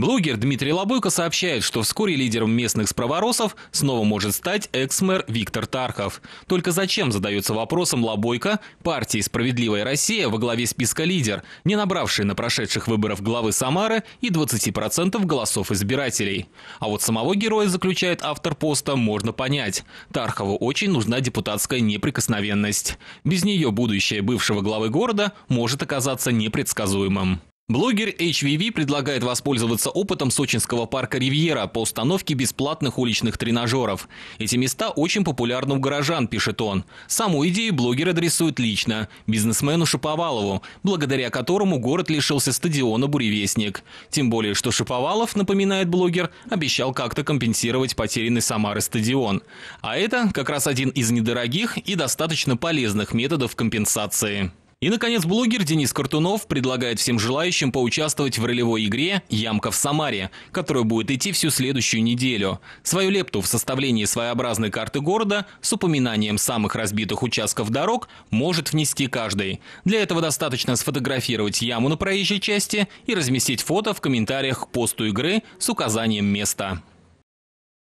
Блогер Дмитрий Лобойко сообщает, что вскоре лидером местных справоросов снова может стать экс-мэр Виктор Тархов. Только зачем, задается вопросом Лобойко, партии «Справедливая Россия» во главе списка лидер, не набравший на прошедших выборах главы Самары и 20% голосов избирателей. А вот самого героя, заключает автор поста, можно понять. Тархову очень нужна депутатская неприкосновенность. Без нее будущее бывшего главы города может оказаться непредсказуемым. Блогер HVV предлагает воспользоваться опытом сочинского парка «Ривьера» по установке бесплатных уличных тренажеров. Эти места очень популярны у горожан, пишет он. Саму идею блогер адресует лично бизнесмену Шиповалову, благодаря которому город лишился стадиона «Буревестник». Тем более, что Шиповалов, напоминает блогер, обещал как-то компенсировать потерянный Самары стадион. А это как раз один из недорогих и достаточно полезных методов компенсации. И, наконец, блогер Денис Картунов предлагает всем желающим поучаствовать в ролевой игре «Ямка в Самаре», которая будет идти всю следующую неделю. Свою лепту в составлении своеобразной карты города с упоминанием самых разбитых участков дорог может внести каждый. Для этого достаточно сфотографировать яму на проезжей части и разместить фото в комментариях к посту игры с указанием места.